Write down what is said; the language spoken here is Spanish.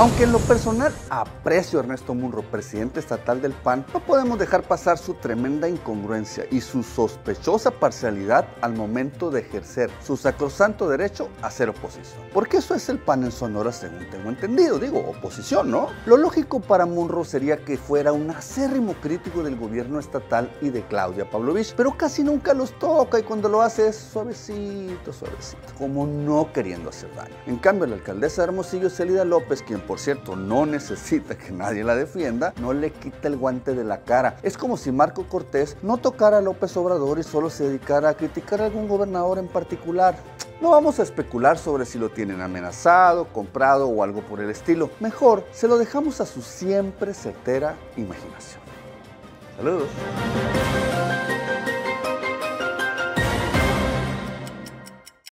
Aunque en lo personal aprecio a Ernesto Munro, presidente estatal del PAN, no podemos dejar pasar su tremenda incongruencia y su sospechosa parcialidad al momento de ejercer su sacrosanto derecho a ser oposición. Porque eso es el PAN en Sonora según tengo entendido, digo, oposición, ¿no? Lo lógico para Munro sería que fuera un acérrimo crítico del gobierno estatal y de Claudia Pavlovich, pero casi nunca los toca y cuando lo hace es suavecito, suavecito, como no queriendo hacer daño. En cambio, la alcaldesa de Hermosillo, Celida López, quien por cierto no necesita que nadie la defienda, no le quita el guante de la cara. Es como si Marco Cortés no tocara a López Obrador y solo se dedicara a criticar a algún gobernador en particular. No vamos a especular sobre si lo tienen amenazado, comprado o algo por el estilo. Mejor se lo dejamos a su siempre certera imaginación. Saludos.